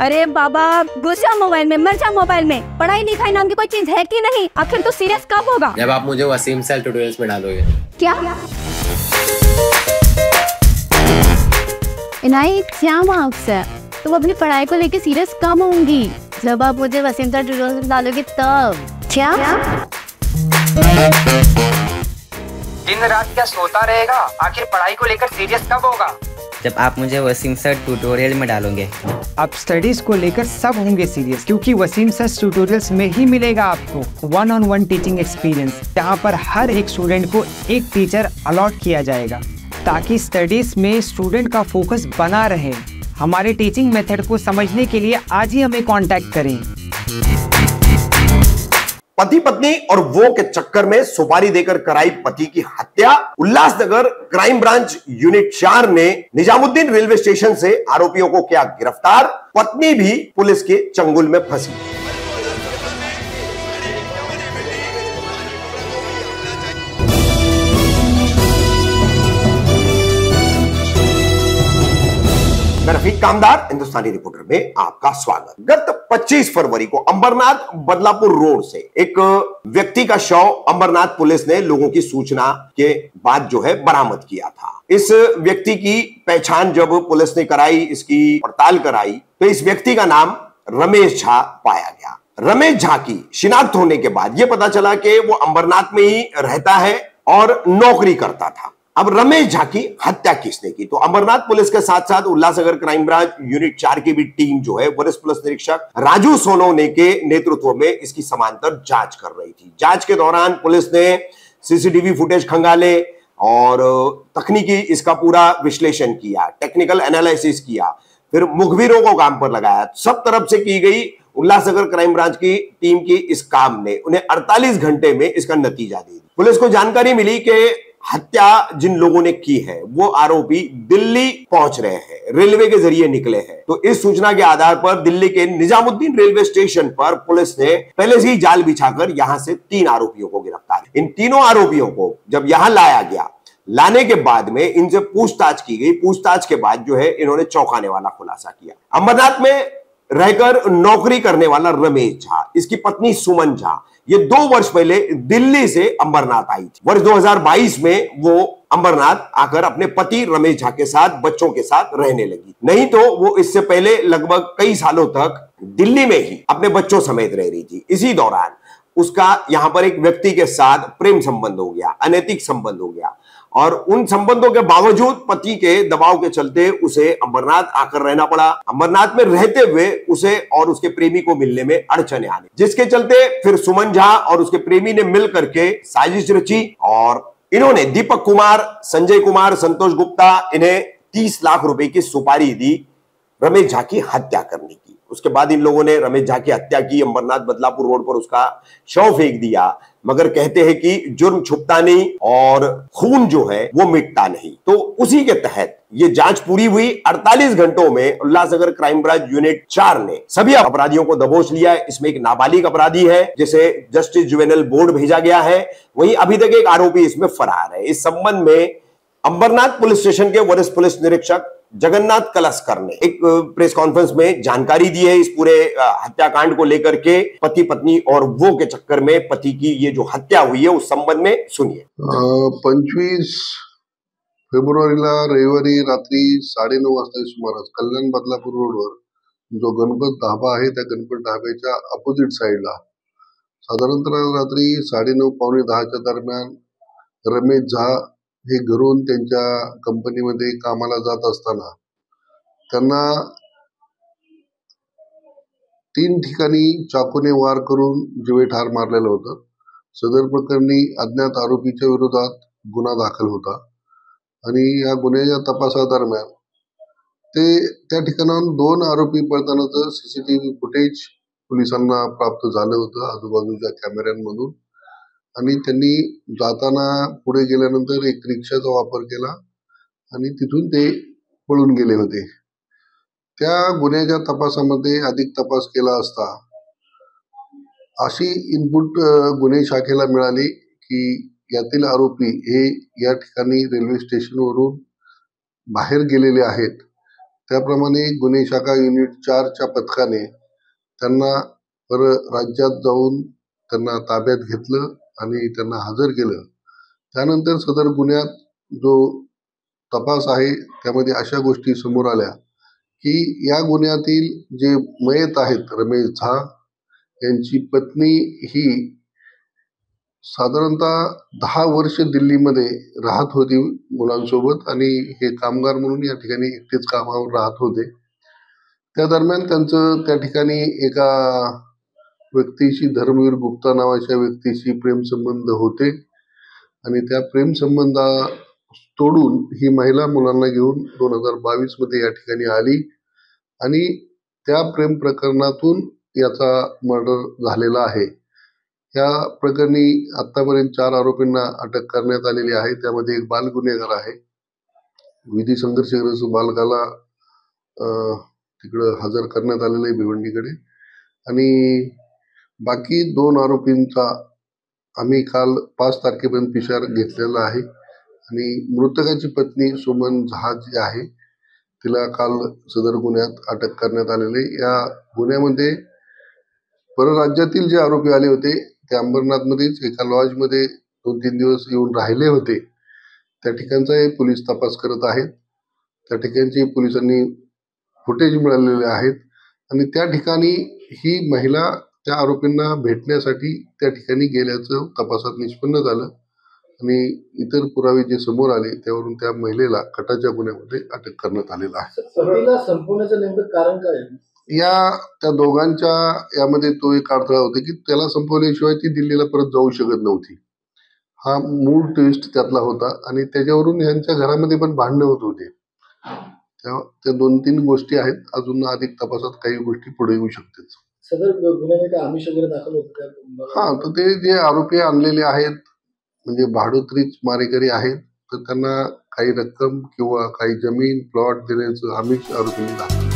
अरे बाबा घुस मोबाइल में मर जा मोबाइल में। पढ़ाई लिखाई नाम की कोई चीज़ है कि नहीं? आखिर तो सीरियस कब होगा? जब आप मुझे वसीम सेल ट्यूटोरियल्स में डालोगे। क्या? इनाई क्या मार्क्स है तुम अपनी पढ़ाई को लेके सीरियस कब होंगी? जब आप मुझे वसीम सर ट्यूटोरियल में डालोगे तब। क्या? दिन रात क्या सोता रहेगा? आखिर पढ़ाई को लेकर सीरियस कब होगा? जब आप मुझे वसीम सर ट्यूटोरियल में डालोगे। अब स्टडीज़ को लेकर सब होंगे सीरियस क्योंकि वसीम सर ट्यूटोरियल्स में ही मिलेगा आपको। One on one teaching experience जहाँ पर हर एक स्टूडेंट को एक टीचर अलॉट किया जाएगा, ताकि स्टडीज़ में स्टूडेंट का फोकस बना रहे। हमारे टीचिंग मेथड को समझने के लिए आज ही हमें कांटेक्ट करें। पति पत्नी और वो के चक्कर में सुपारी देकर कराई पति की हत्या। उल्लासनगर क्राइम ब्रांच यूनिट चार ने निजामुद्दीन रेलवे स्टेशन से आरोपियों को किया गिरफ़्तार। पत्नी भी पुलिस के चंगुल में फंसी। रफीक कामदार हिंदुस्तानी रिपोर्टर में आपका स्वागत। गत 25 फरवरी को अंबरनाथ बदलापुर रोड से एक व्यक्ति का शव अंबरनाथ पुलिस ने लोगों की सूचना के बाद जो है बरामद किया था। इस व्यक्ति की पहचान जब पुलिस ने कराई, इसकी पड़ताल कराई तो इस व्यक्ति का नाम रमेश झा पाया गया। रमेश झा की शिनाख्त होने के बाद यह पता चला कि वो अंबरनाथ में ही रहता है और नौकरी करता था। अब रमेश झा की हत्या किसने की? तो अमरनाथ पुलिस के साथ साथ उल्लासनगर क्राइम ब्रांच यूनिट चार की भी टीम जो है, वरिष्ठ पुलिस निरीक्षक राजू सोनोने के नेतृत्व में इसकी समांतर जाँच कर रही थी। जाँच के दौरान पुलिस ने सीसीटीवी फुटेज खंगाले और तकनीकी इसका पूरा विश्लेषण किया, टेक्निकल एनालिसिस किया, फिर मुखबिरों को काम पर लगाया। सब तरफ़ से की गई उल्लासनगर क्राइम ब्रांच की टीम की इस काम ने उन्हें 48 घंटे में इसका नतीजा दे दिया। पुलिस को जानकारी मिली कि हत्या जिन लोगों ने की है, वो आरोपी दिल्ली पहुँच रहे हैं, रेलवे के ज़रिए निकले हैं। तो इस सूचना के आधार पर दिल्ली के निजामुद्दीन रेलवे स्टेशन पर पुलिस ने पहले से ही जाल बिछाकर यहाँ से तीन आरोपियों को गिरफ़्तार इन तीनों आरोपियों को जब यहाँ लाया गया, लाने के बाद में इनसे पूछताछ की गई। पूछताछ के बाद जो है इन्होंने चौंकाने वाला खुलासा किया। अमरनाथ में रहकर नौकरी करने वाला रमेश झा, इसकी पत्नी सुमन झा। ये दो वर्ष पहले दिल्ली से अंबरनाथ आई थी। वर्ष 2022 में वो अंबरनाथ आकर अपने पति रमेश झा के साथ, बच्चों के साथ रहने लगी। नहीं तो वो इससे पहले लगभग कई सालों तक दिल्ली में ही अपने बच्चों समेत रह रही थी। इसी दौरान उसका यहाँ पर एक व्यक्ति के साथ प्रेम संबंध हो गया, अनैतिक संबंध हो गया। और उन संबंधों के बावजूद पति के दबाव के चलते उसे अमरनाथ आकर रहना पड़ा। अमरनाथ में रहते हुए उसे और उसके प्रेमी को मिलने में अड़चने आने। जिसके चलते फिर सुमन झा और उसके प्रेमी ने मिल करके साजिश रची और इन्होंने दीपक कुमार, संजय कुमार, संतोष गुप्ता इन्हें तीस लाख रुपए की सुपारी दी। रमेश झा की हत्या करने की। उसके बाद इन लोगों ने रमेश झा की हत्या की, अंबरनाथ बदलापुर रोड पर उसका शव फेंक दिया। मगर कहते हैं कि जुर्म छुपता नहीं और खून जो है वो मिटता नहीं। तो उसी के तहत ये जाँच पूरी हुई। 48 घंटों में उल्लासनगर क्राइम ब्रांच यूनिट चार ने सभी अपराधियों को दबोच लिया। है इसमें एक नाबालिग अपराधी है, जिसे जस्टिस जुवेनल बोर्ड भेजा गया है। वहीं अभी तक एक आरोपी इसमें फरार है। इस संबंध में अंबरनाथ पुलिस स्टेशन के वरिष्ठ पुलिस निरीक्षक जगन्नाथ कलस्कर ने एक प्रेस कॉन्फ्रेंस में जानकारी दी है इस पूरे हत्याकांड को लेकर के पति पत्नी और वो के चक्कर में पति की ये जो हत्या हुई है, उस संबंध में सुनिए। पंचवीस फेब्रुवारीला रविवारी रात्री साडेनऊ वाजता सुमारास कल्याण बदलापूर रोडवर जो गणपत धाबा आहे, त्या गणपत धाब्याच्या अपोजिट साईडला साधारणतः रात्री साडेनऊ पावणे दहाच्या दरम्यान रमेश झा हे घरून त्यांच्या कंपनीमध्ये कामाला जात असताना त्यांना तीन ठिकाणी चाकूने वार करून जीवे ठार मारलेलं होतं. सदर प्रकरणी अज्ञात आरोपीच्या विरोधात गुन्हा दाखल होता आणि या गुन्ह्याच्या तपासादरम्यान ते त्या ठिकाणाहून दोन आरोपी पळतानाचं सीसीटीव्ही फुटेज पोलिसांना प्राप्त झालं होतं. आजूबाजूच्या कॅमेऱ्यांमधून आणि त्यांनी जाताना पुढे गेल्यानंतर एक रिक्षाचा वापर केला आणि तिथून ते पळून गेले होते. त्या गुन्ह्याच्या तपासामध्ये अधिक तपास केला असता अशी इनपुट गुन्हे शाखेला मिळाली की यातील आरोपी हे या ठिकाणी रेल्वे स्टेशनवरून बाहेर गेलेले आहेत. त्याप्रमाणे गुन्हे शाखा युनिट चारच्या पथकाने त्यांना पर राज्यात जाऊन त्यांना ताब्यात घेतलं. आणि त्यांना हजर केलं. त्यानंतर सदर गुन्ह्यात जो तपास आहे त्यामध्ये अशा गोष्टी समोर आल्या की या गुन्ह्यातील जे मयत आहेत रमेश झा यांची पत्नी ही साधारणतः दहा वर्ष दिल्लीमध्ये राहत होती मुलांसोबत आणि हे कामगार म्हणून या ठिकाणी एकटेच कामावर राहत होते. त्या दरम्यान त्यांचं त्या ठिकाणी एका व्यक्तीशी धर्मवीर गुप्ता नावाच्या व्यक्तीशी प्रेमसंबंध होते. आणि त्या प्रेमसंबंधा तोडून ही महिला मुलांना घेऊन दोन हजार बावीसमध्ये या ठिकाणी आली. आणि त्या प्रेम प्रकरणातून याचा मर्डर झालेला आहे. या प्रकरणी आतापर्यंत चार आरोपींना अटक करण्यात आलेली आहे. त्यामध्ये एक बाल गुन्हेगार आहे. विधी संघर्षग्रस्त बालकाला तिकडं हजर करण्यात आलेलं आहे भिवंडीकडे. आणि बाकी दोन आरोपींचा आम्ही काल पाच तारखेपर्यंत पिशार घेतलेला आहे. आणि मृतकाची पत्नी सुमन झा जी आहे. तिला काल सदर गुन्ह्यात अटक करण्यात आलेले या गुन्ह्यामध्ये परराज्यातील जे आरोपी आले होते ते अंबरनाथमध्येच एका लॉजमध्ये दोन तीन दिवस येऊन राहिले होते. त्या ठिकाणचाही पोलीस तपास करत आहेत. त्या ठिकाणचे पोलिसांनी फुटेज मिळालेले आहेत. आणि त्या ठिकाणी ही महिला त्या आरोपींना भेटण्यासाठी त्या ठिकाणी गेल्याचं तपासात निष्पन्न झालं. आणि इतर पुरावे जे समोर आले त्यावरून त्या महिलेला कटाच्या गुन्ह्यामध्ये अटक करण्यात आलेलं आहे? या त्या दोघांच्या यामध्ये तो एक अडथळा होता की त्याला संपवल्याशिवाय ती दिल्लीला परत जाऊ शकत नव्हती. हा मूळ ट्विस्ट त्यातला होता आणि त्याच्यावरून यांच्या घरामध्ये पण भांडणं होत होते. त्या त्या दोन तीन गोष्टी आहेत. अजून अधिक तपासात काही गोष्टी पुढे येऊ शकतात. सदर गुन्ह्यामध्ये आमिष वगैरे दाखल होतं हा तर ते जे आरोपी आणलेले आहेत म्हणजे भाडोत्रीच मारेकरी आहेत तर त्यांना काही रक्कम किंवा काही जमीन प्लॉट देण्याचं आमिष आरोपींनी दाखवलं